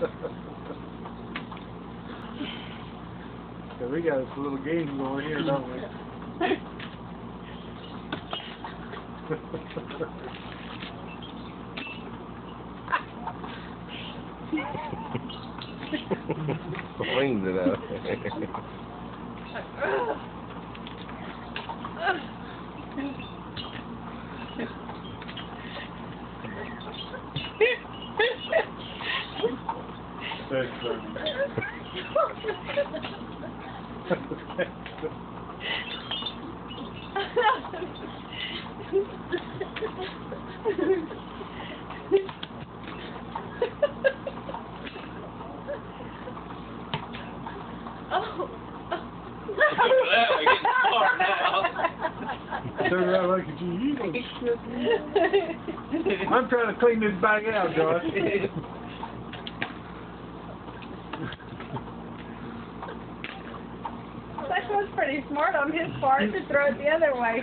so we got this little game going here, don't we? Flings it out. That's funny. Turn around like a geese. I'm trying to clean this bag out, Josh. That was pretty smart on his part to throw it the other way.